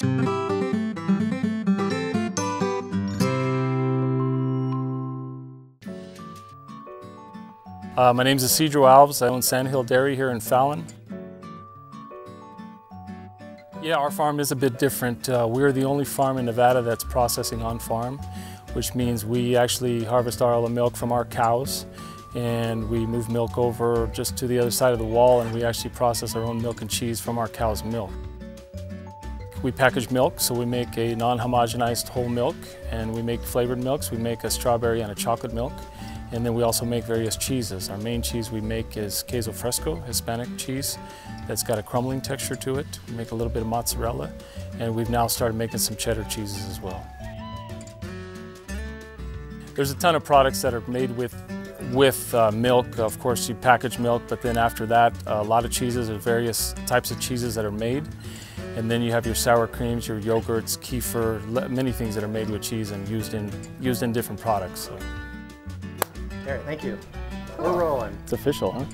Uh, my name is Isidro Alves. I own Sandhill Dairy here in Fallon. Yeah, our farm is a bit different. Uh, we're the only farm in Nevada that's processing on farm, which means we actually harvest all the milk from our cows and we move milk over just to the other side of the wall and we actually process our own milk and cheese from our cow's milk. We package milk, so we make a non-homogenized whole milk and we make flavored milks. We make a strawberry and a chocolate milk. And then we also make various cheeses. Our main cheese we make is queso fresco, Hispanic cheese, that's got a crumbling texture to it. We make a little bit of mozzarella, and we've now started making some cheddar cheeses as well. There's a ton of products that are made with with uh, milk. Of course, you package milk, but then after that, a lot of cheeses, or various types of cheeses that are made. And then you have your sour creams, your yogurts, kefir, many things that are made with cheese and used in, used in different products. So. All right, thank you. We're rolling. It's official, huh?